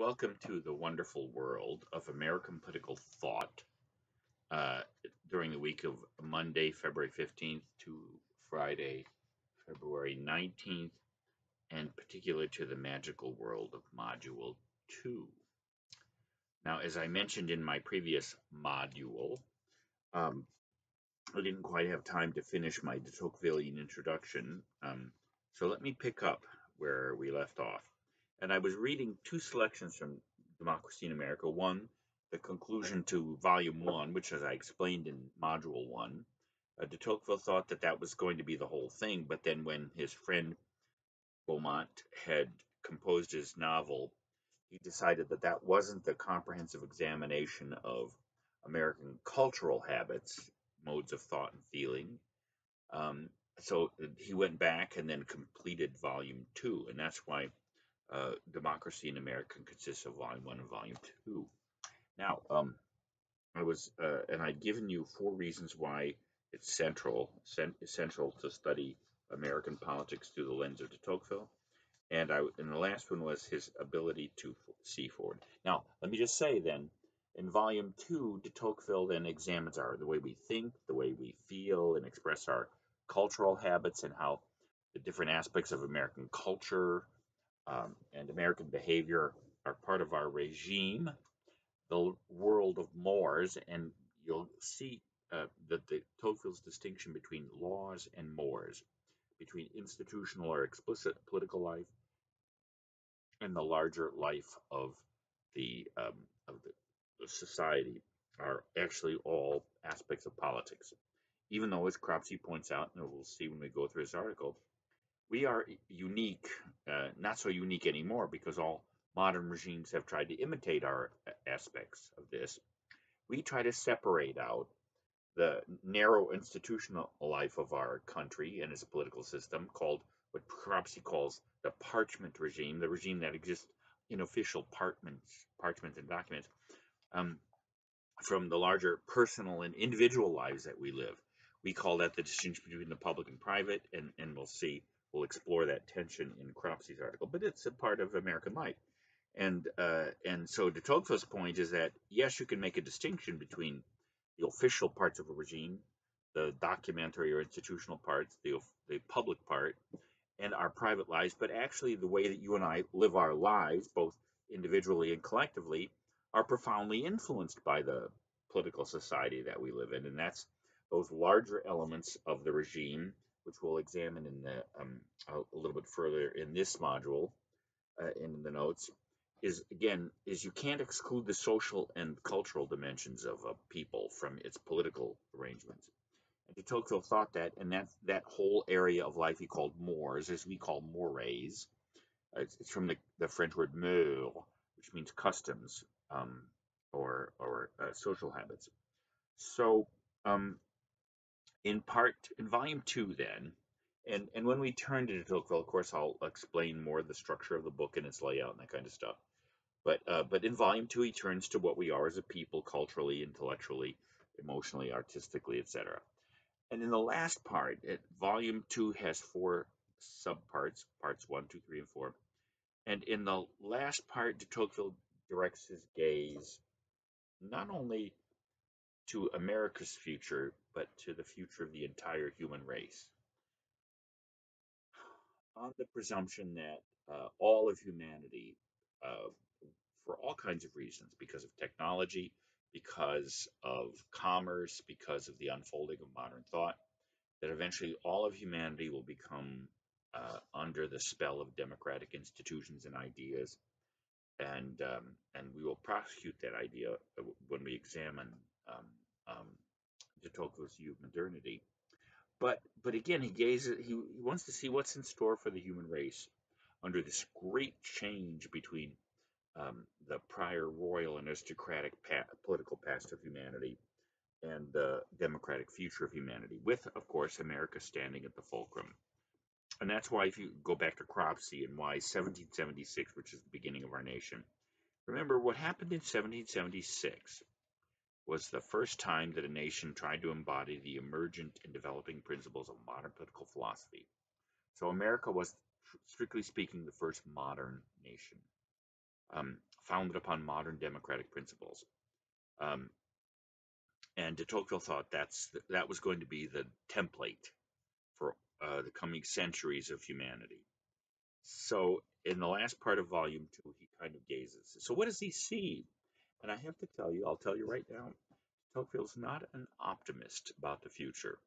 Welcome to the wonderful world of American political thought uh, during the week of Monday, February 15th to Friday, February 19th, and particularly to the magical world of Module 2. Now, as I mentioned in my previous module, um, I didn't quite have time to finish my de Tocquevillian introduction, um, so let me pick up where we left off and I was reading two selections from Democracy in America. One, the conclusion to Volume One, which, as I explained in Module One, uh, de Tocqueville thought that that was going to be the whole thing, but then when his friend Beaumont had composed his novel, he decided that that wasn't the comprehensive examination of American cultural habits, modes of thought and feeling. Um, so he went back and then completed Volume Two, and that's why uh, Democracy in America consists of volume one and volume two. Now, um, I was, uh, and I'd given you four reasons why it's central, cent essential to study American politics through the lens of de Tocqueville. And I, and the last one was his ability to see forward. Now, let me just say then, in volume two, de Tocqueville then examines our the way we think, the way we feel, and express our cultural habits, and how the different aspects of American culture, um, and American behavior are part of our regime, the world of mores, and you'll see uh, that the Tocqueville's distinction between laws and mores, between institutional or explicit political life and the larger life of the um, of the society are actually all aspects of politics. Even though, as Cropsey points out, and we'll see when we go through his article, we are unique, uh, not so unique anymore because all modern regimes have tried to imitate our aspects of this. We try to separate out the narrow institutional life of our country and its political system called what Cropsey calls the parchment regime, the regime that exists in official parchments, parchments and documents, um, from the larger personal and individual lives that we live. We call that the distinction between the public and private, and, and we'll see we'll explore that tension in Cropsey's article, but it's a part of American life. And uh, and so de Tocqueville's point is that yes, you can make a distinction between the official parts of a regime, the documentary or institutional parts, the the public part, and our private lives, but actually the way that you and I live our lives, both individually and collectively, are profoundly influenced by the political society that we live in, and that's those larger elements of the regime which we'll examine in the um, a, little bit further in this module uh, in the notes, is again is you can't exclude the social and cultural dimensions of a people from its political arrangements. And de Tocqueville thought that, and that that whole area of life he called mores, as we call mores. Uh, it's, it's, from the, the French word moeurs, which means customs um, or or uh, social habits. So um, in part in volume two then. And and when we turn to Tocqueville, of course I'll explain more the structure of the book and its layout and that kind of stuff. But uh, but in volume two he turns to what we are as a people culturally intellectually emotionally artistically etc and in the last part it, volume two has four subparts parts one two three and four. And in the last part de Tocqueville directs his gaze not only to America's future, but to the future of the entire human race. On the presumption that uh, all of humanity, uh, for all kinds of reasons, because of technology, because of commerce, because of the unfolding of modern thought, that eventually all of humanity will become uh, under the spell of democratic institutions and ideas, and um, and we will prosecute that idea uh, when we examine um, um, view of modernity. But but again, he gazes. He, he wants to see what's in store for the human race under this great change between um, the prior royal and aristocratic pa political past of humanity and the democratic future of humanity, with, of course, America standing at the fulcrum. And that's why, if you go back to Cropsey and why 1776, which is the beginning of our nation, remember what happened in 1776 was the first time that a nation tried to embody the emergent and developing principles of modern political philosophy. So America was, strictly speaking, the first modern nation. um, founded upon modern democratic principles. Um, and de Tocqueville thought that's that was going to be the template for uh, the coming centuries of humanity. So in the last part of volume two, he kind of gazes. So what does he see? And I have to tell you, I'll tell you right now, Tocqueville's not an optimist about the future.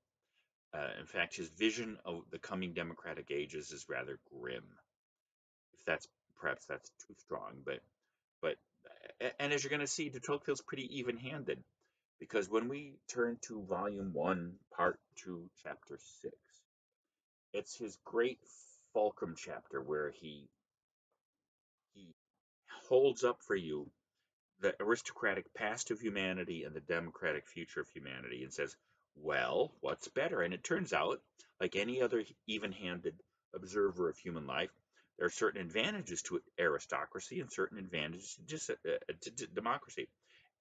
Uh, in fact, his vision of the coming democratic ages is rather grim. If that's perhaps that's too strong, but but and as you're going to see, de Tocqueville's pretty even-handed because when we turn to volume one, part two, chapter six, it's his great fulcrum chapter where he he holds up for you the aristocratic past of humanity and the democratic future of humanity and says, well, what's better? And it turns out, like any other even handed observer of human life, there are certain advantages to aristocracy and certain advantages to, uh, to, to democracy.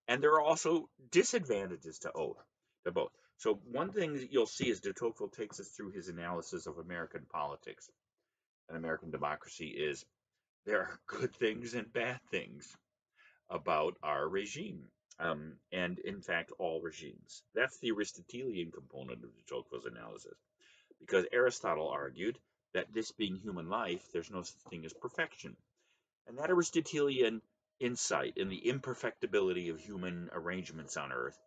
And there are also disadvantages to both. To both. So one thing that you'll see is de Tocqueville takes us through his analysis of American politics and American democracy is there are good things and bad things about our regime. Um, and in fact, all regimes. That's the Aristotelian component of de Tocqueville's analysis. Because Aristotle argued that this being human life, there's no such thing as perfection. And that Aristotelian insight in the imperfectibility of human arrangements on earth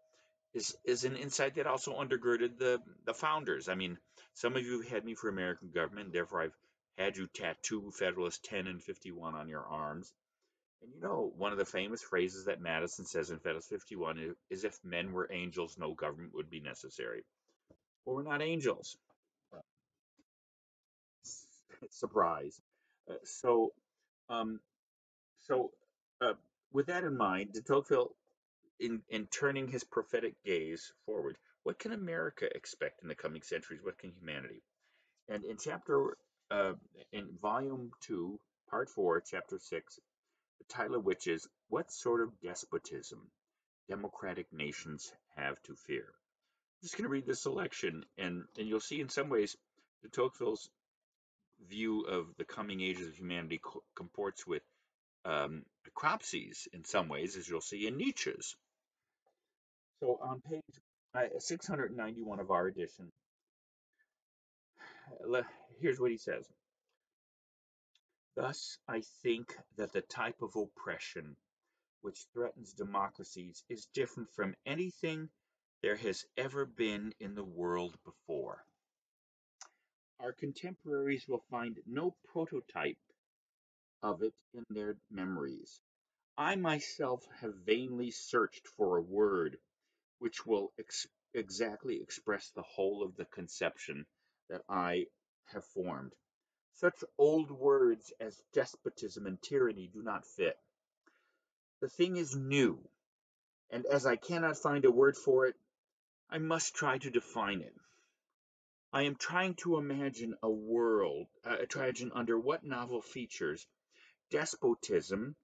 is, is an insight that also undergirded the, the founders. I mean, some of you have had me for American government, therefore I've had you tattoo Federalist 10 and 51 on your arms. And you know, one of the famous phrases that Madison says in Federalist 51 is if men were angels, no government would be necessary. Well, we're not angels. Surprise. Uh, so, um, so uh, with that in mind, de Tocqueville, in, in turning his prophetic gaze forward, what can America expect in the coming centuries? What can humanity? And in chapter, uh, in volume two, part four, chapter six, the title of which is What Sort of Despotism Democratic Nations Have to Fear. I'm just going to read this selection, and, and you'll see in some ways de Tocqueville's view of the coming ages of humanity co comports with um, Cropsey's in some ways, as you'll see in Nietzsche's. So on page uh, 691 of our edition, here's what he says. Thus, I think that the type of oppression which threatens democracies is different from anything there has ever been in the world before. Our contemporaries will find no prototype of it in their memories. I myself have vainly searched for a word which will ex exactly express the whole of the conception that I have formed. Such old words as despotism and tyranny do not fit. The thing is new, and as I cannot find a word for it, I must try to define it. I am trying to imagine a world, uh, imagine under what novel features despotism,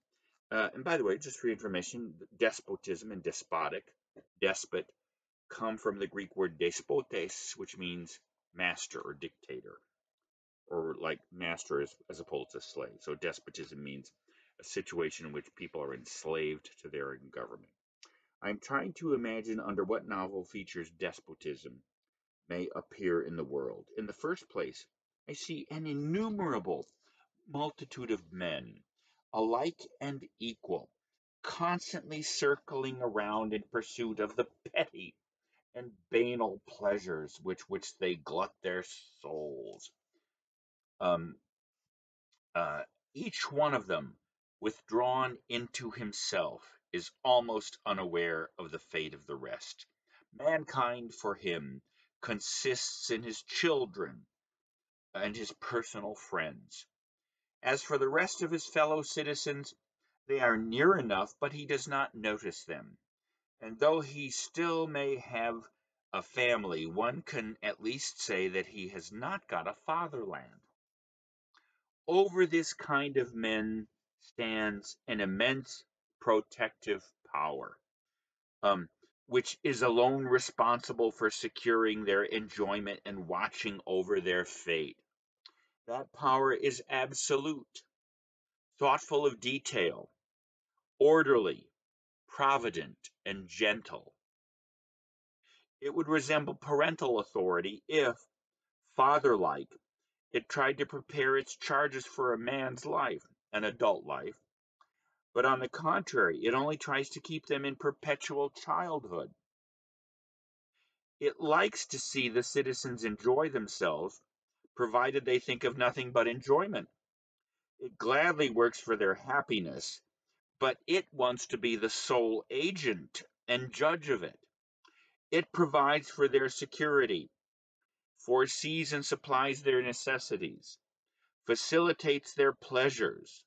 uh, and by the way, just for information, despotism and despotic, despot, come from the Greek word despotes, which means master or dictator or like master as, as opposed to slave. So despotism means a situation in which people are enslaved to their government. I'm trying to imagine under what novel features despotism may appear in the world. In the first place, I see an innumerable multitude of men, alike and equal, constantly circling around in pursuit of the petty and banal pleasures with which they glut their souls um, uh, each one of them, withdrawn into himself, is almost unaware of the fate of the rest. Mankind, for him, consists in his children and his personal friends. As for the rest of his fellow citizens, they are near enough, but he does not notice them. And though he still may have a family, one can at least say that he has not got a fatherland. Over this kind of men stands an immense protective power, um, which is alone responsible for securing their enjoyment and watching over their fate. That power is absolute, thoughtful of detail, orderly, provident, and gentle. It would resemble parental authority if, father like, it tried to prepare its charges for a man's life, an adult life, but on the contrary, it only tries to keep them in perpetual childhood. It likes to see the citizens enjoy themselves, provided they think of nothing but enjoyment. It gladly works for their happiness, but it wants to be the sole agent and judge of it. It provides for their security, foresees and supplies their necessities, facilitates their pleasures,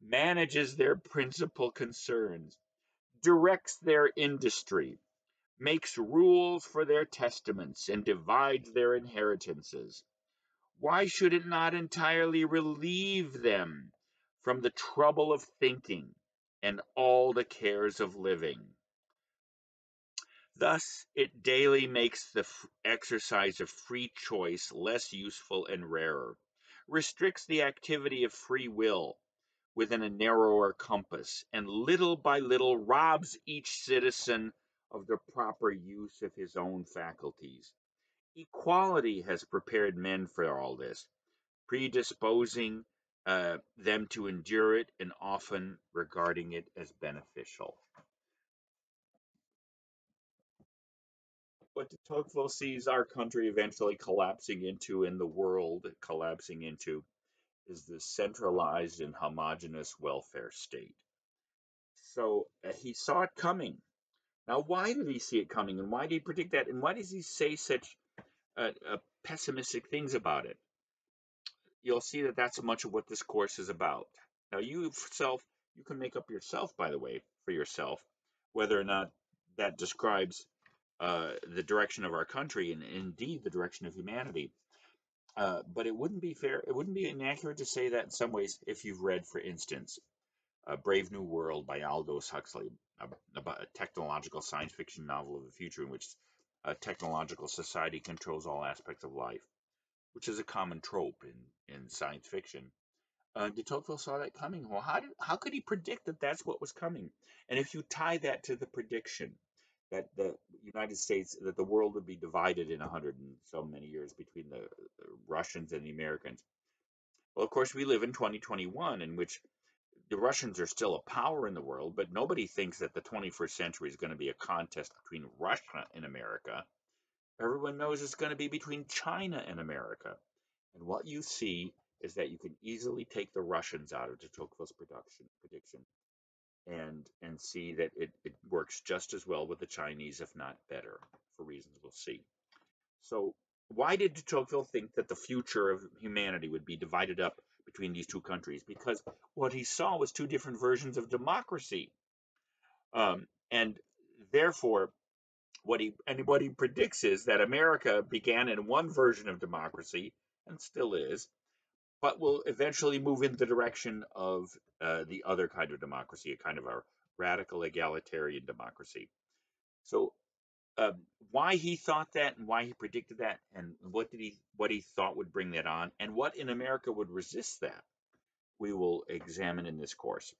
manages their principal concerns, directs their industry, makes rules for their testaments, and divides their inheritances. Why should it not entirely relieve them from the trouble of thinking and all the cares of living? Thus, it daily makes the exercise of free choice less useful and rarer, restricts the activity of free will within a narrower compass, and little by little robs each citizen of the proper use of his own faculties. Equality has prepared men for all this, predisposing uh, them to endure it and often regarding it as beneficial. What de Tocqueville sees our country eventually collapsing into and the world collapsing into is the centralized and homogenous welfare state. So uh, he saw it coming. Now, why did he see it coming, and why did he predict that, and why does he say such uh, uh, pessimistic things about it? You'll see that that's much of what this course is about. Now, you yourself, you can make up yourself, by the way, for yourself, whether or not that describes uh, the direction of our country and indeed the direction of humanity. Uh, but it wouldn't be fair, it wouldn't be inaccurate to say that in some ways if you've read, for instance, A Brave New World by Aldous Huxley, a technological science fiction novel of the future in which a technological society controls all aspects of life, which is a common trope in, in science fiction. Uh, de Tocqueville saw that coming. Well, how did how could he predict that that's what was coming? And if you tie that to the prediction that the United States, that the world would be divided in a hundred and so many years between the, the Russians and the Americans. Well, of course, we live in 2021, in which the Russians are still a power in the world, but nobody thinks that the 21st century is going to be a contest between Russia and America. Everyone knows it's going to be between China and America. And what you see is that you can easily take the Russians out of de Tocqueville's production prediction and and see that it, it works just as well with the Chinese, if not better, for reasons we'll see. So why did de Tocqueville think that the future of humanity would be divided up between these two countries? Because what he saw was two different versions of democracy. Um, and therefore, what he and what he predicts is that America began in one version of democracy and still is, but will eventually move in the direction of uh, the other kind of democracy, a kind of a radical egalitarian democracy. So, um, why he thought that, and why he predicted that, and what did he what he thought would bring that on, and what in America would resist that, we will examine in this course.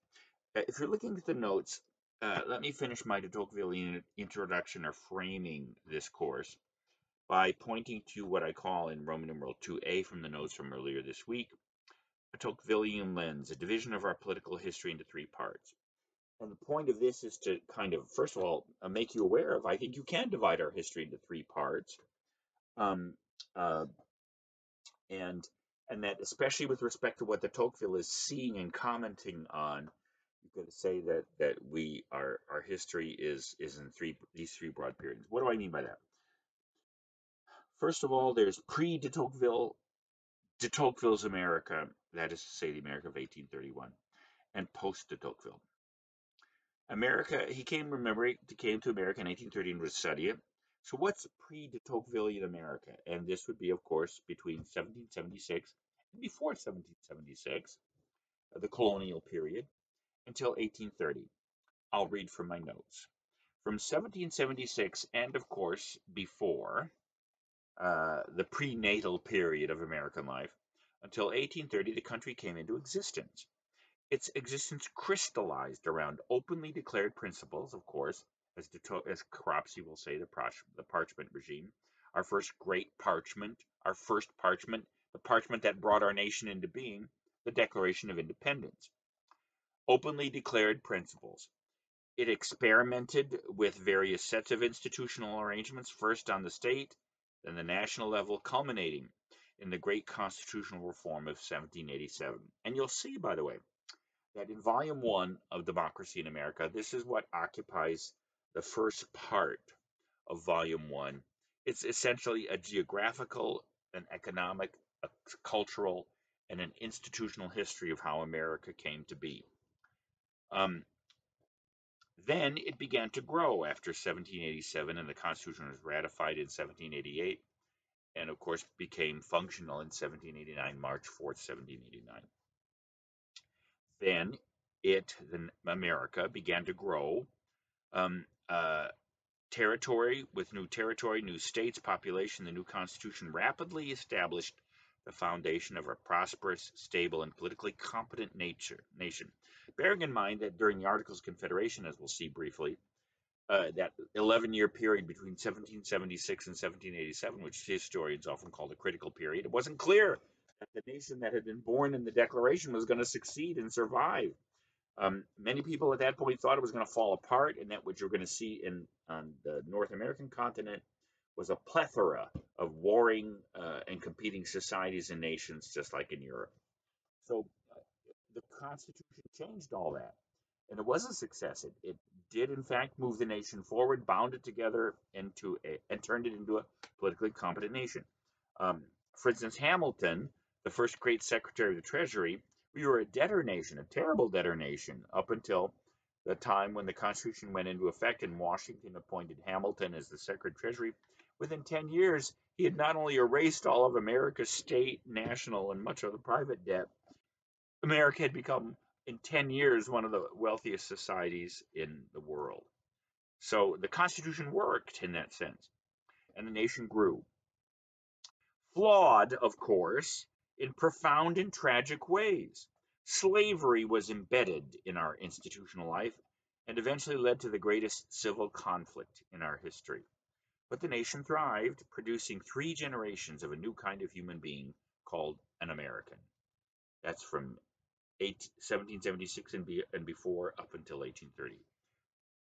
Uh, if you're looking at the notes, uh, let me finish my de introduction or framing this course by pointing to what I call in Roman numeral 2a from the notes from earlier this week, a Tocquevillian lens, a division of our political history into three parts. And the point of this is to kind of, first of all, uh, make you aware of, I think you can divide our history into three parts. Um, uh, and and that especially with respect to what de Tocqueville is seeing and commenting on, you could say that that we our our history is is in three these three broad periods. What do I mean by that? First of all, there's pre de Tocqueville, de Tocqueville's America, that is to say, the America of 1831, and post de Tocqueville. America, he came, remember, he came to America in 1830 and study it. So what's pre de Tocquevillian America? And this would be, of course, between 1776 and before 1776, uh, the colonial period, until 1830. I'll read from my notes. From 1776 and, of course, before, uh, the prenatal period of American life, until 1830, the country came into existence. its existence crystallized around openly declared principles, of course, as, as Cropsey will say, the, the parchment regime, our first great parchment, our first parchment, the parchment that brought our nation into being, the Declaration of Independence. Openly declared principles. It experimented with various sets of institutional arrangements, first on the state, then the national level, culminating in the great constitutional reform of 1787. And you'll see, by the way, that in volume one of Democracy in America, this is what occupies the first part of volume one. It's essentially a geographical, an economic, a cultural, and an institutional history of how America came to be. Um, then it began to grow after 1787, and the Constitution was ratified in 1788, and of course became functional in 1789, March 4th, 1789. Then it, then America, began to grow. Um, uh, territory with new territory, new states, population, the new Constitution rapidly established the foundation of a prosperous, stable, and politically competent nature, nation. Bearing in mind that during the Articles of Confederation, as we'll see briefly, uh, that 11 year period between 1776 and 1787, which historians often call the critical period, it wasn't clear that the nation that had been born in the Declaration was going to succeed and survive. Um, many people at that point thought it was going to fall apart, and that what you're going to see in on the North American continent was a plethora of warring uh, and competing societies and nations, just like in Europe. So Constitution changed all that. And it was a success. It, it did, in fact, move the nation forward, bound it together into a, and turned it into a politically competent nation. Um, for instance, Hamilton, the first great Secretary of the Treasury, we were a debtor nation, a terrible debtor nation, up until the time when the Constitution went into effect and Washington appointed Hamilton as the Secretary of Treasury Within 10 years, he had not only erased all of America's state, national, and much of the private debt, America had become, in 10 years, one of the wealthiest societies in the world. So the Constitution worked in that sense, and the nation grew. Flawed, of course, in profound and tragic ways. Slavery was embedded in our institutional life and eventually led to the greatest civil conflict in our history. But the nation thrived, producing three generations of a new kind of human being called an American. That's from 1776 and, be, and before up until 1830.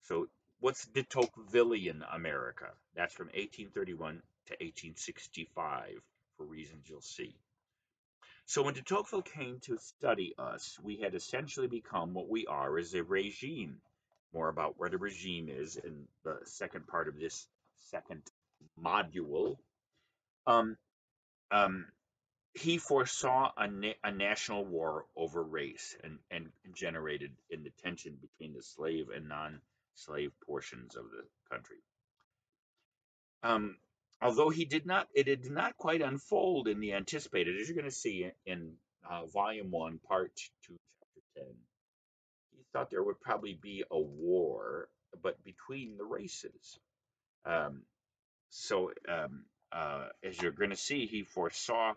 So what's de Tocquevillian America? That's from 1831 to 1865 for reasons you'll see. So when de Tocqueville came to study us, we had essentially become what we are as a regime. More about what a regime is in the second part of this second module, um, um, he foresaw a, na a, national war over race and, and generated in the tension between the slave and non-slave portions of the country. Um, although he did not, it did not quite unfold in the anticipated, as you're going to see in uh, Volume 1, Part 2, Chapter 10. He thought there would probably be a war, but between the races. Um, so, um, uh, as you're going to see, he foresaw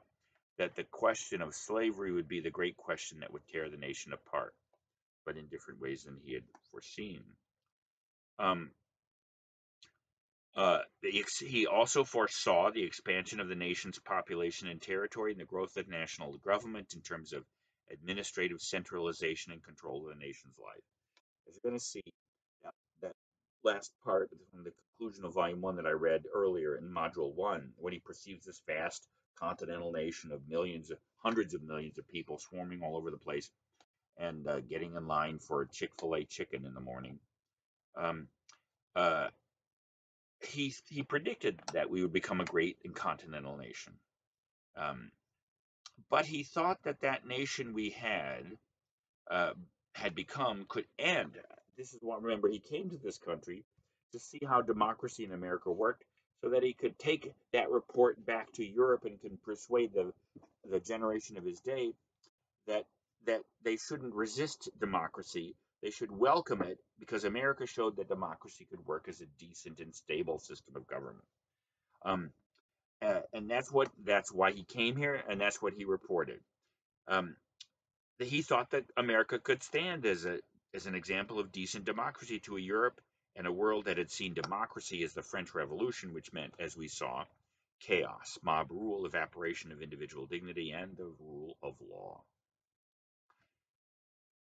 that the question of slavery would be the great question that would tear the nation apart, but in different ways than he had foreseen. Um, uh, he also foresaw the expansion of the nation's population and territory and the growth of national government in terms of administrative centralization and control of the nation's life. As you're going to see, that, that last part from the conclusion of volume one that I read earlier in module one, when he perceives this vast continental nation of millions, hundreds of millions of people swarming all over the place and uh, getting in line for a Chick fil A chicken in the morning. Um, uh, he, he predicted that we would become a great and continental nation. Um, but he thought that that nation we had uh, had become could end this is what remember he came to this country to see how democracy in America worked so that he could take that report back to Europe and can persuade the the generation of his day that that they shouldn't resist democracy. They should welcome it because America showed that democracy could work as a decent and stable system of government. Um, uh, and that's what that's why he came here and that's what he reported. Um, he thought that America could stand as a as an example of decent democracy to a Europe and a world that had seen democracy as the French Revolution, which meant, as we saw, chaos, mob rule, evaporation of individual dignity, and the rule of law.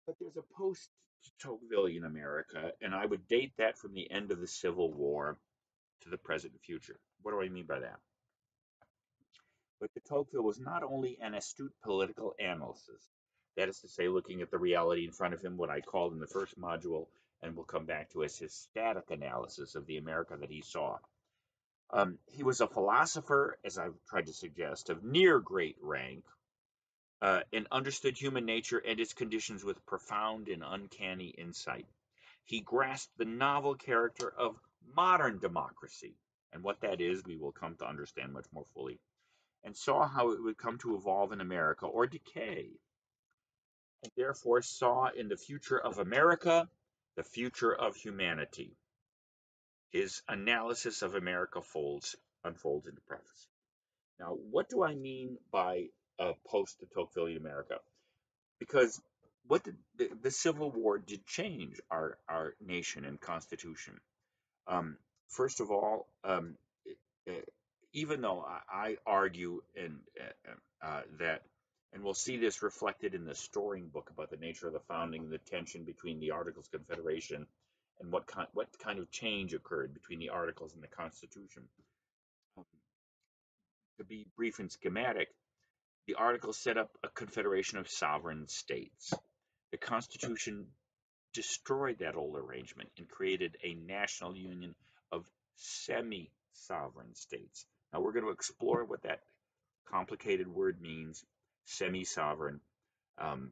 But there's a post Tocquevillian America, and I would date that from the end of the Civil War to the present and future. What do I mean by that? But de Tocqueville was not only an astute political analyst, that is to say, looking at the reality in front of him, what I called in the first module, and we'll come back to his static analysis of the America that he saw. Um, he was a philosopher, as I've tried to suggest, of near great rank, uh, and understood human nature and its conditions with profound and uncanny insight. He grasped the novel character of modern democracy, and what that is, we will come to understand much more fully, and saw how it would come to evolve in America or decay, and therefore saw in the future of America the future of humanity. His analysis of America folds unfolds into prophecy. Now, what do I mean by a post Tocqueville America? Because what did, the, the Civil War did change our, our nation and constitution. Um, first of all, um, uh, even though I, I argue in, uh, uh, that, and we'll see this reflected in the Storing book about the nature of the founding, the tension between the Articles of Confederation and what kind, what kind of change occurred between the Articles and the Constitution. Um, to be brief and schematic, the Articles set up a confederation of sovereign states. The Constitution destroyed that old arrangement and created a national union of semi sovereign states. Now, we're going to explore what that complicated word means semi sovereign. Um,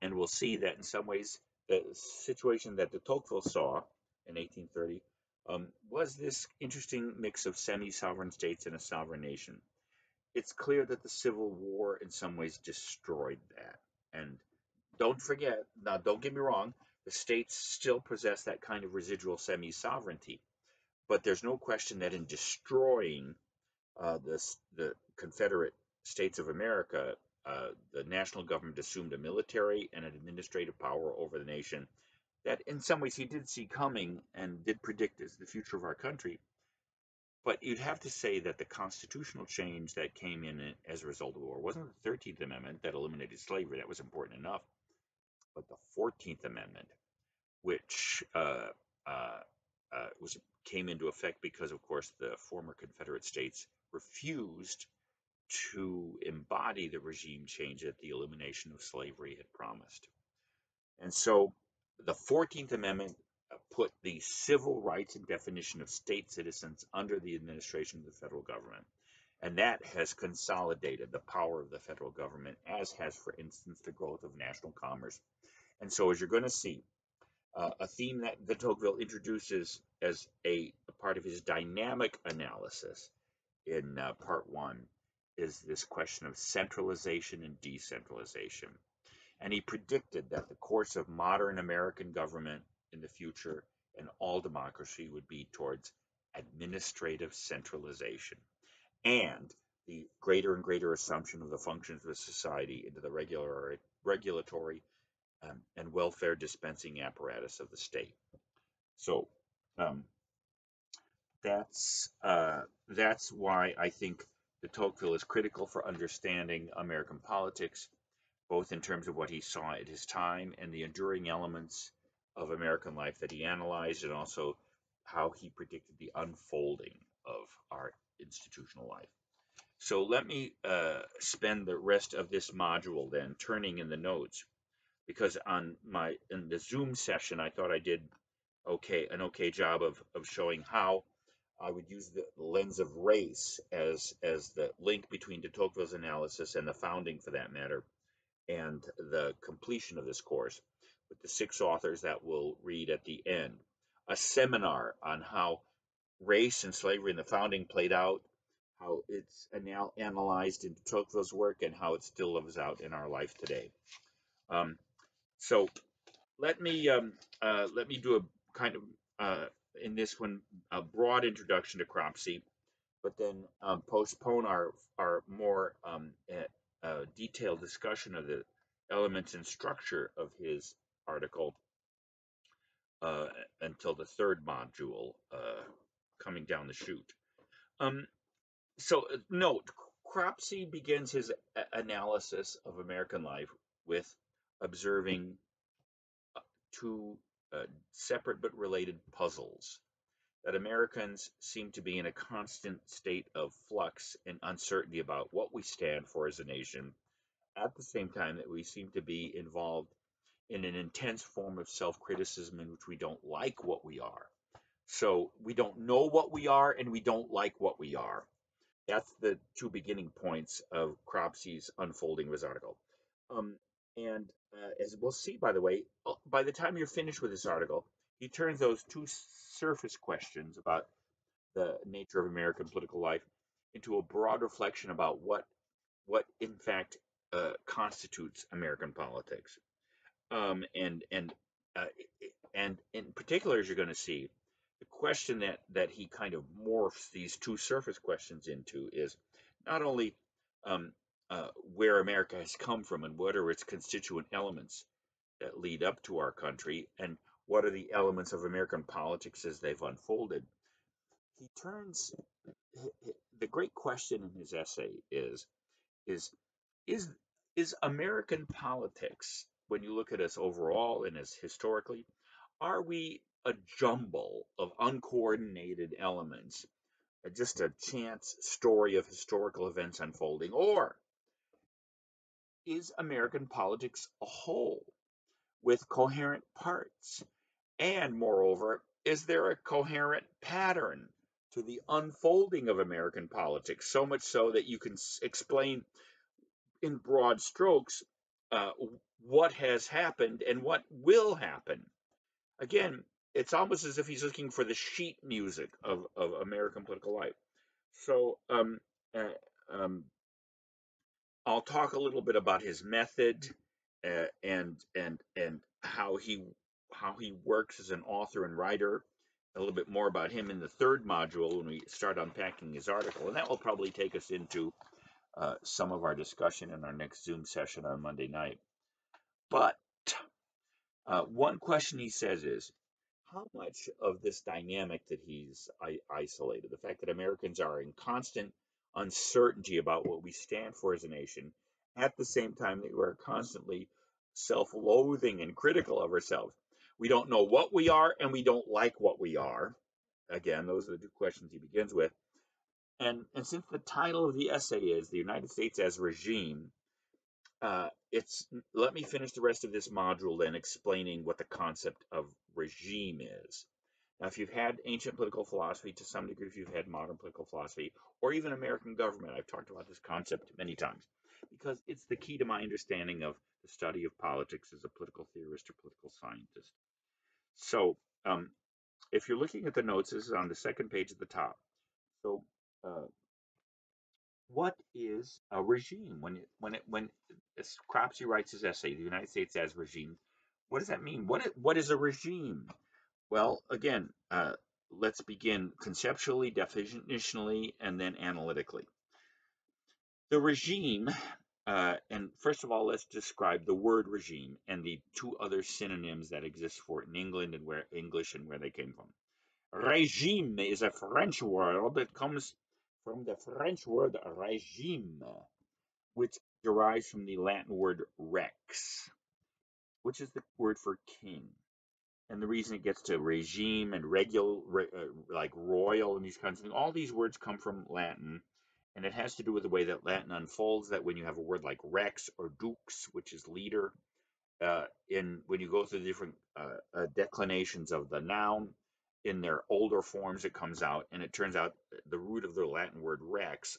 and we'll see that in some ways the situation that de Tocqueville saw in 1830 um, was this interesting mix of semi-sovereign states and a sovereign nation. It's clear that the Civil War in some ways destroyed that. And don't forget, now don't get me wrong, the states still possess that kind of residual semi-sovereignty. But there's no question that in destroying uh, the, the Confederate States of America, uh, the national government assumed a military and an administrative power over the nation that in some ways he did see coming and did predict as the future of our country. But you'd have to say that the constitutional change that came in as a result of the war wasn't the 13th Amendment that eliminated slavery, that was important enough, but the 14th Amendment, which uh, uh, uh, was came into effect because, of course, the former Confederate states refused to embody the regime change that the elimination of slavery had promised. And so the 14th Amendment uh, put the civil rights and definition of state citizens under the administration of the federal government. And that has consolidated the power of the federal government, as has, for instance, the growth of national commerce. And so, as you're going to see, uh, a theme that de Tocqueville introduces as a, a, part of his dynamic analysis in uh, part one is this question of centralization and decentralization. And he predicted that the course of modern American government in the future and all democracy would be towards administrative centralization and the greater and greater assumption of the functions of society into the regular, regulatory um, and welfare dispensing apparatus of the state. So um, that's uh, that's why I think de Tocqueville is critical for understanding American politics, both in terms of what he saw at his time and the enduring elements of American life that he analyzed, and also how he predicted the unfolding of our institutional life. So let me uh, spend the rest of this module then turning in the notes, because on my in the Zoom session I thought I did okay an okay job of of showing how I would use the lens of race as as the link between de Tocqueville's analysis and the founding, for that matter, and the completion of this course with the six authors that we'll read at the end. A seminar on how race and slavery in the founding played out, how it's anal- analyzed in de Tocqueville's work, and how it still lives out in our life today. Um, so let me um, uh, let me do a kind of uh, in this one a broad introduction to cropsey, but then um, postpone our our more um, uh, detailed discussion of the elements and structure of his article uh, until the third module uh, coming down the chute. Um, so uh, note, Cropsey begins his analysis of American life with observing uh, two uh, separate but related puzzles that Americans seem to be in a constant state of flux and uncertainty about what we stand for as a nation, at the same time that we seem to be involved in an intense form of self criticism in which we don't like what we are. So we don't know what we are and we don't like what we are. That's the two beginning points of Cropsey's unfolding of his article. Um, and uh, as we'll see, by the way, uh, by the time you're finished with this article, he turns those two surface questions about the nature of American political life into a broad reflection about what, what in fact uh, constitutes American politics. Um, and and uh, and in particular, as you're going to see, the question that that he kind of morphs these two surface questions into is not only um, uh, where America has come from and what are its constituent elements that lead up to our country, and what are the elements of American politics as they've unfolded. He turns the great question in his essay is is is is American politics when you look at us overall and as historically, are we a jumble of uncoordinated elements, just a chance story of historical events unfolding, or is American politics a whole with coherent parts? And moreover, is there a coherent pattern to the unfolding of American politics, so much so that you can explain in broad strokes uh, what has happened and what will happen. Again, it's almost as if he's looking for the sheet music of, of American political life. So um, uh, um, I'll talk a little bit about his method uh, and and and how he how he works as an author and writer. A little bit more about him in the third module when we start unpacking his article, and that will probably take us into uh, some of our discussion in our next Zoom session on Monday night. But uh, one question he says is, how much of this dynamic that he's isolated, the fact that Americans are in constant uncertainty about what we stand for as a nation, at the same time that we're constantly self-loathing and critical of ourselves. We don't know what we are and we don't like what we are. Again, those are the two questions he begins with. And, and since the title of the essay is The United States as Regime, uh, it's let me finish the rest of this module then explaining what the concept of regime is. Now, if you've had ancient political philosophy to some degree, if you've had modern political philosophy, or even American government, I've talked about this concept many times because it's the key to my understanding of the study of politics as a political theorist or political scientist. So, um, if you're looking at the notes, this is on the second page at the top. So, uh, what is a regime? When it, when it, when Cropsey writes his essay, "The United States as Regime," what does that mean? What is, what is a regime? Well, again, uh, let's begin conceptually, definitionally, and then analytically. The regime, uh, and first of all, let's describe the word regime and the two other synonyms that exist for it in England and where English and where they came from. Regime is a French word that comes from the French word regime, which derives from the Latin word rex, which is the word for king. And the reason it gets to regime and regular, uh, like royal and these kinds of things, all these words come from Latin. And it has to do with the way that Latin unfolds, that when you have a word like rex or dux, which is leader, uh, in when you go through the different uh, uh declinations of the noun, in their older forms it comes out and it turns out the root of the latin word rex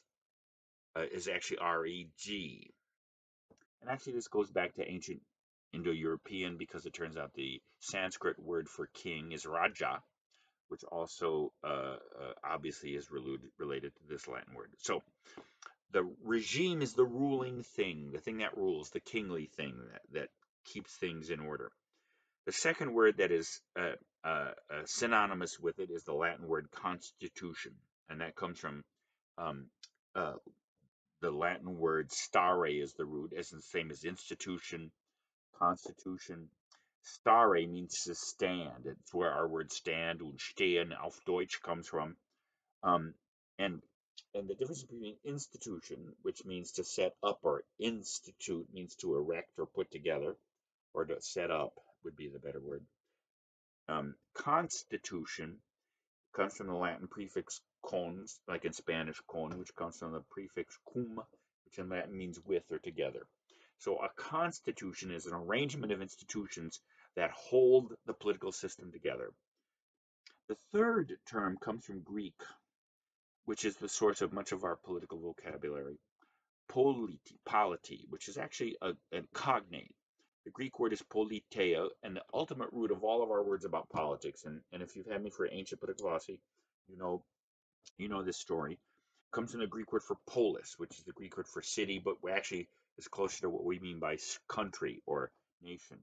uh, is actually reg and actually this goes back to ancient indo-european because it turns out the sanskrit word for king is raja which also uh, uh, obviously is related, related to this latin word. So the regime is the ruling thing the thing that rules the kingly thing that, that keeps things in order. The second word that is uh, uh, uh, synonymous with it is the Latin word constitution, and that comes from um, uh, the Latin word stare is the root, as the same as institution Constitution. Stare means to stand. It's where our word stand und stehen auf Deutsch comes from. Um, and and the difference between institution, which means to set up, or institute means to erect or put together, or to set up would be the better word. Um, constitution comes from the Latin prefix cons, like in Spanish con, which comes from the prefix cum, which in Latin means with or together. So a constitution is an arrangement of institutions that hold the political system together. The third term comes from Greek, which is the source of much of our political vocabulary. Polity, polity which is actually a, a cognate. The Greek word is politeia, and the ultimate root of all of our words about politics, and, and if you've had me for ancient political philosophy, you know you know this story, comes from the Greek word for polis, which is the Greek word for city, but actually is closer to what we mean by country or nation.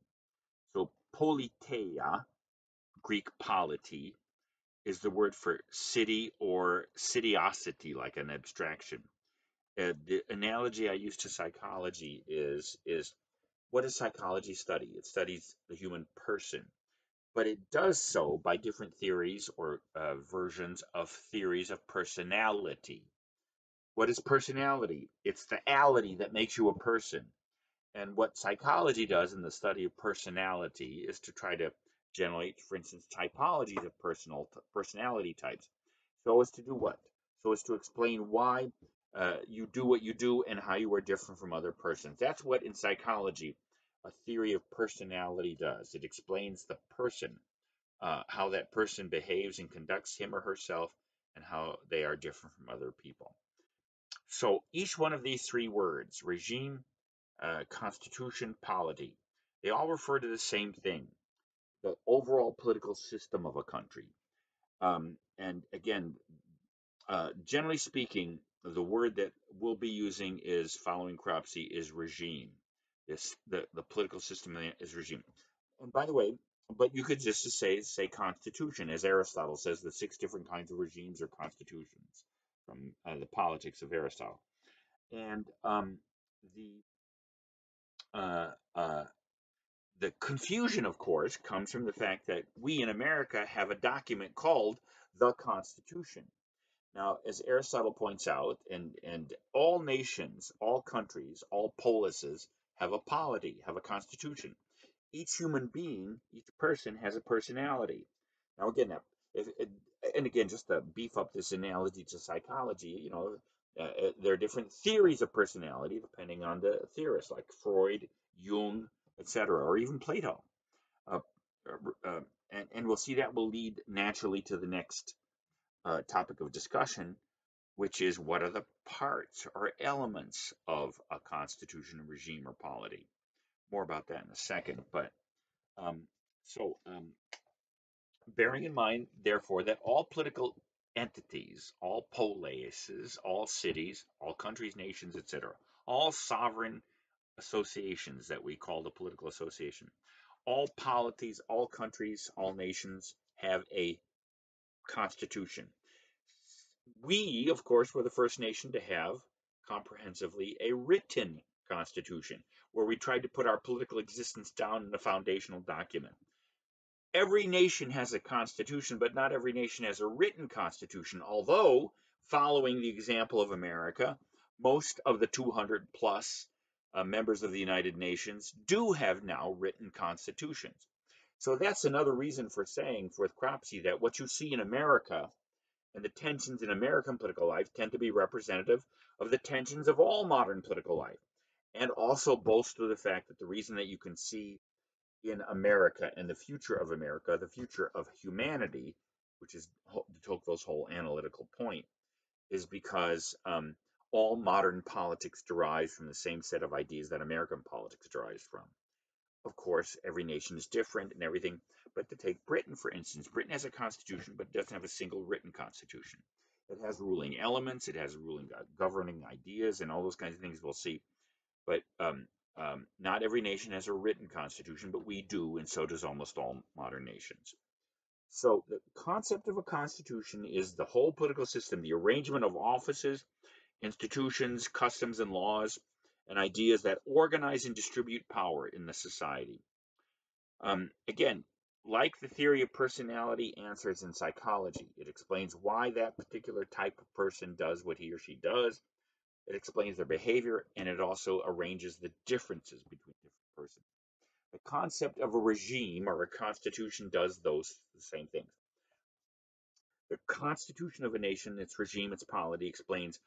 So politeia, Greek polity, is the word for city or citiosity, like an abstraction. Uh, the analogy I use to psychology is is what does psychology study? It studies the human person, but it does so by different theories or uh, versions of theories of personality. What is personality? It's the ality that makes you a person. And what psychology does in the study of personality is to try to generate, for instance, typologies of personal personality types. So as to do what? So as to explain why uh, you do what you do and how you are different from other persons. That's what in psychology a theory of personality does. It explains the person, uh, how that person behaves and conducts him or herself, and how they are different from other people. So each one of these three words, regime, uh, constitution, polity, they all refer to the same thing, the overall political system of a country. Um, and again, uh, generally speaking, the word that we'll be using is following Cropsey is regime. This the, the political system is regime. And by the way, but you could just say say constitution, as Aristotle says, the six different kinds of regimes or constitutions from uh, the politics of Aristotle. And um, the uh, uh, the confusion, of course, comes from the fact that we in America have a document called the Constitution. Now, as Aristotle points out, and, and all nations, all countries, all polises have a polity, have a constitution. Each human being, each person has a personality. Now, again, if, and again, just to beef up this analogy to psychology, you know, uh, uh, there are different theories of personality depending on the theorist, like Freud, Jung, etc., or even Plato. Uh, uh, uh, and, and we'll see that will lead naturally to the next uh, topic of discussion, which is what are the parts or elements of a constitution, regime, or polity. More about that in a second. But um, so, um, bearing in mind, therefore, that all political entities, all polises, all cities, all countries, nations, etc., all sovereign associations that we call the political association, all polities, all countries, all nations have a constitution. We, of course, were the first nation to have comprehensively a written constitution, where we tried to put our political existence down in a foundational document. Every nation has a constitution, but not every nation has a written constitution, although, following the example of America, most of the 200 plus uh, members of the United Nations do have now written constitutions. So that's another reason for saying, for Cropsey, that what you see in America and the tensions in American political life tend to be representative of the tensions of all modern political life, and also bolster the fact that the reason that you can see in America and the future of America, the future of humanity, which is Tocqueville's whole analytical point, is because um, all modern politics derives from the same set of ideas that American politics derives from. Of course, every nation is different and everything, but to take Britain, for instance, Britain has a constitution, but doesn't have a single written constitution. It has ruling elements, it has ruling uh, governing ideas, and all those kinds of things we'll see. But um, um, not every nation has a written constitution, but we do, and so does almost all modern nations. So the concept of a constitution is the whole political system, the arrangement of offices, institutions, customs, and laws, and ideas that organize and distribute power in the society. Um, again, like the theory of personality answers in psychology, it explains why that particular type of person does what he or she does. It explains their behavior and it also arranges the differences between different persons. The concept of a regime or a constitution does those same things. The constitution of a nation, its regime, its polity explains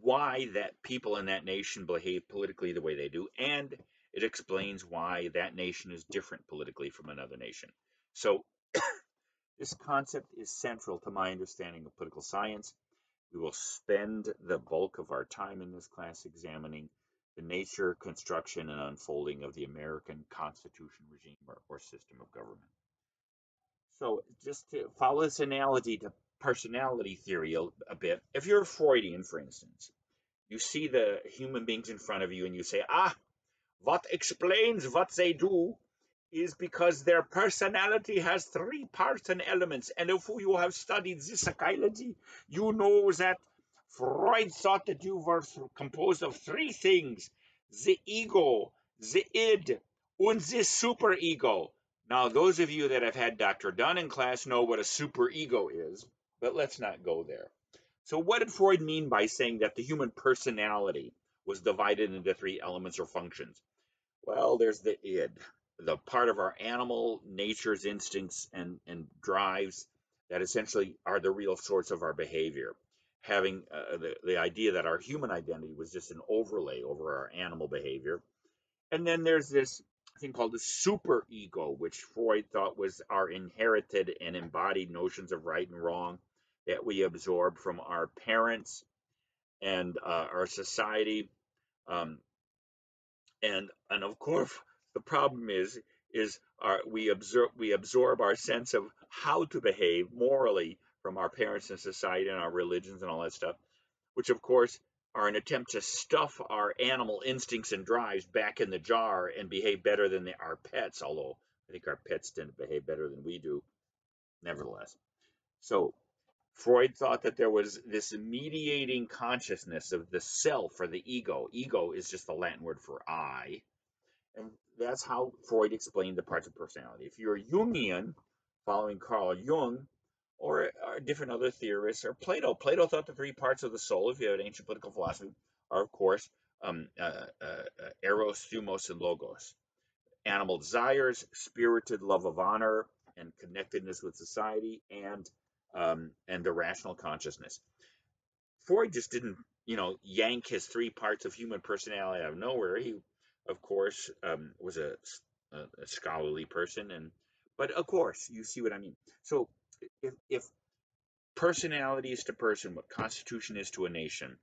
why that people in that nation behave politically the way they do, and it explains why that nation is different politically from another nation. So this concept is central to my understanding of political science. We will spend the bulk of our time in this class examining the nature, construction, and unfolding of the American Constitution regime or, or system of government. So just to follow this analogy to personality theory a, a bit, if you're a Freudian, for instance, you see the human beings in front of you and you say, ah, what explains what they do is because their personality has three parts and elements. And if you have studied this psychology, you know that Freud thought that you were composed of three things the ego, the id, and the superego. Now, those of you that have had Dr. Dunn in class know what a superego is, but let's not go there. So, what did Freud mean by saying that the human personality was divided into three elements or functions? Well, there's the id, the part of our animal nature's instincts and, and drives that essentially are the real source of our behavior. Having uh, the, the idea that our human identity was just an overlay over our animal behavior. And then there's this thing called the super ego, which Freud thought was our inherited and embodied notions of right and wrong that we absorb from our parents and uh, our society. Um, and and of course the problem is is our, we absorb we absorb our sense of how to behave morally from our parents and society and our religions and all that stuff, which of course are an attempt to stuff our animal instincts and drives back in the jar and behave better than the, our pets. Although I think our pets tend to behave better than we do, nevertheless. So Freud thought that there was this mediating consciousness of the self or the ego. Ego is just the Latin word for I. And that's how Freud explained the parts of personality. If you're Jungian, following Carl Jung, or, or, different other theorists, or Plato, Plato thought the three parts of the soul, if you have an ancient political philosophy, are of course um, uh, uh, uh, eros, thumos, and logos. Animal desires, spirited love of honor and connectedness with society, and um, and the rational consciousness. Freud just didn't, you know, yank his three parts of human personality out of nowhere. He of course, um, was a, a, a, scholarly person, and but of course, you see what I mean. So, if, if personality is to person what constitution is to a nation,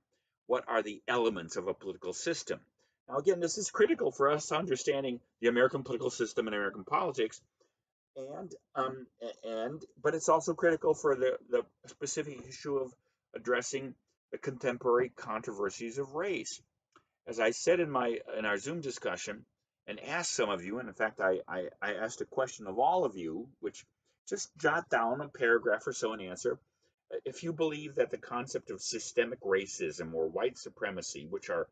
what are the elements of a political system? Now, again, this is critical for us understanding the American political system and American politics, and um, and but it's also critical for the the specific issue of addressing the contemporary controversies of race as I said in my in our Zoom discussion, and asked some of you, and in fact, I, I, I asked a question of all of you, which just jot down a paragraph or so and answer. If you believe that the concept of systemic racism or white supremacy, which are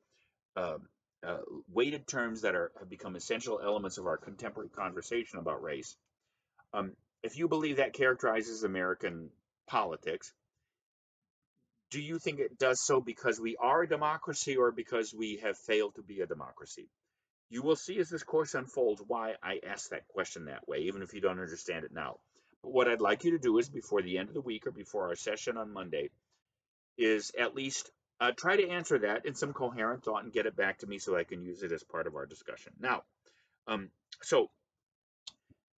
uh, uh, weighted terms that are have become essential elements of our contemporary conversation about race, um, if you believe that characterizes American politics, do you think it does so because we are a democracy or because we have failed to be a democracy? You will see as this course unfolds why I ask that question that way, even if you don't understand it now. But what I'd like you to do is before the end of the week or before our session on Monday, is at least uh, try to answer that in some coherent thought and get it back to me so I can use it as part of our discussion. Now, um, so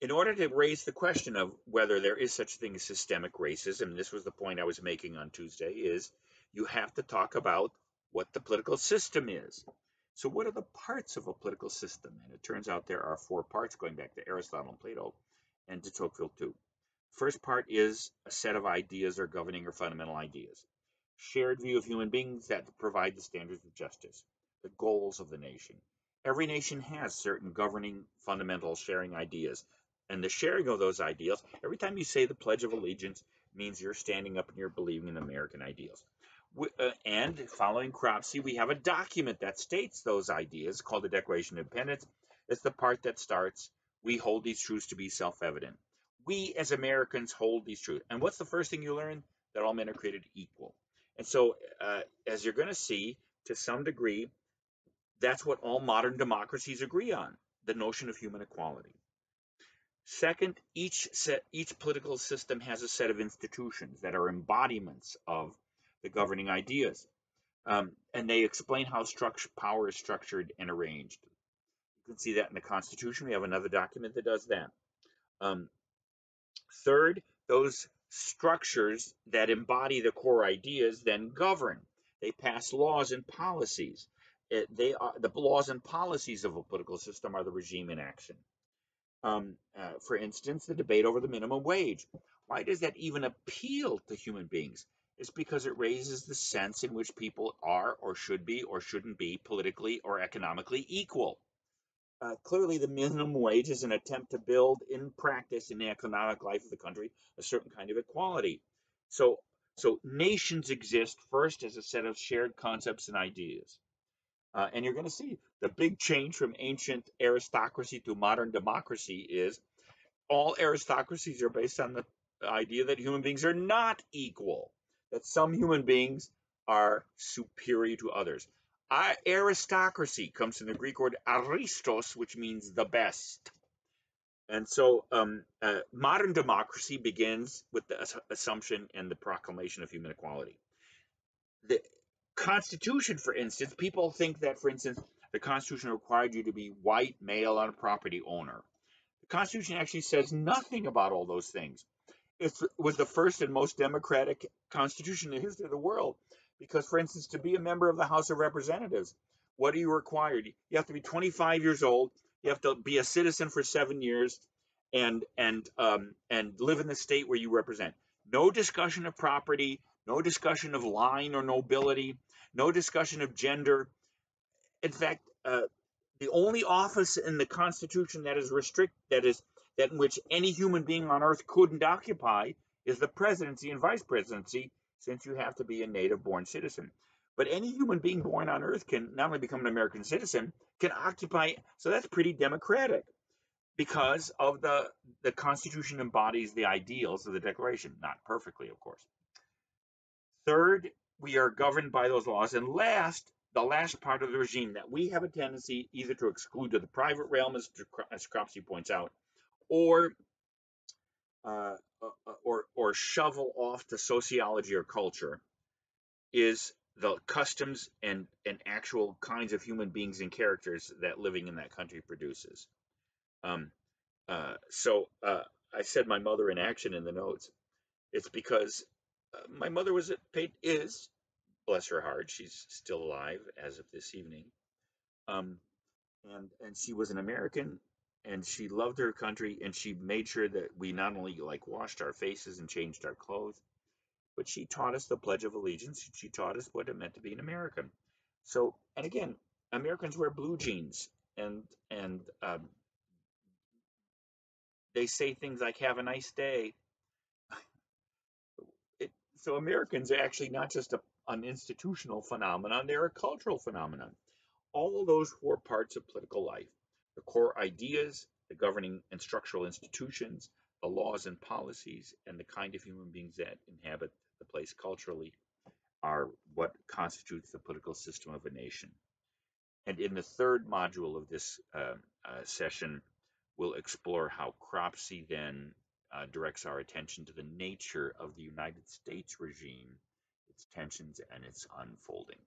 in order to raise the question of whether there is such a thing as systemic racism, this was the point I was making on Tuesday, is you have to talk about what the political system is. So what are the parts of a political system? And it turns out there are four parts going back to Aristotle and Plato and to Tocqueville too. First part is a set of ideas or governing or fundamental ideas. Shared view of human beings that provide the standards of justice, the goals of the nation. Every nation has certain governing fundamental sharing ideas and the sharing of those ideals, every time you say the Pledge of Allegiance means you're standing up and you're believing in American ideals. uh, and following Cropsey, we have a document that states those ideas called the Declaration of Independence. It's the part that starts, we hold these truths to be self-evident. We as Americans hold these truths. And what's the first thing you learn? That all men are created equal. And so, uh, as you're going to see, to some degree, that's what all modern democracies agree on, the notion of human equality. Second, each set, each political system has a set of institutions that are embodiments of the governing ideas. Um, and they explain how structure, power is structured and arranged. You can see that in the Constitution. We have another document that does that. Um, third, those structures that embody the core ideas then govern. They pass laws and policies. It, they are the laws and policies of a political system are the regime in action. Um, uh, for instance, the debate over the minimum wage. Why does that even appeal to human beings? It's because it raises the sense in which people are or should be or shouldn't be politically or economically equal. Uh, clearly, the minimum wage is an attempt to build in practice in the economic life of the country a certain kind of equality. So, so nations exist first as a set of shared concepts and ideas. Uh, and you're going to see the big change from ancient aristocracy to modern democracy is all aristocracies are based on the idea that human beings are not equal, that some human beings are superior to others. Uh, aristocracy comes from the Greek word aristos, which means the best. And so um, uh, modern democracy begins with the assumption and the proclamation of human equality. The, Constitution, for instance, people think that, for instance, the Constitution required you to be white, male, and a property owner. The Constitution actually says nothing about all those things. It was the first and most democratic Constitution in the history of the world. Because, for instance, to be a member of the House of Representatives, what are you required? You have to be 25 years old. You have to be a citizen for seven years, and and um, and live in the state where you represent. No discussion of property. No discussion of line or nobility no discussion of gender. In fact, uh, the only office in the Constitution that is restrict that is that in which any human being on earth couldn't occupy is the presidency and vice presidency, since you have to be a native born citizen. But any human being born on earth can not only become an American citizen, can occupy so that's pretty democratic because of the the Constitution embodies the ideals of the Declaration, not perfectly, of course. Third, we are governed by those laws. And last, the last part of the regime that we have a tendency either to exclude to the private realm, as, as Cropsey points out, or uh, uh, or or shovel off to sociology or culture, is the customs and and actual kinds of human beings and characters that living in that country produces. Um, uh, so uh, I said my mother in action in the notes. It's because uh, my mother was at paid is bless her heart she's still alive as of this evening. Um, and and she was an american and she loved her country and she made sure that we not only like washed our faces and changed our clothes but she taught us the pledge of allegiance she taught us what it meant to be an american. So and again americans wear blue jeans and and um, they say things like have a nice day so Americans are actually not just a, an institutional phenomenon, they're a cultural phenomenon. All those four parts of political life, the core ideas, the governing and structural institutions, the laws and policies, and the kind of human beings that inhabit the place culturally are what constitutes the political system of a nation. And in the third module of this uh, uh, session, we'll explore how Cropsey then Uh, directs our attention to the nature of the United States regime, its tensions, and its unfolding.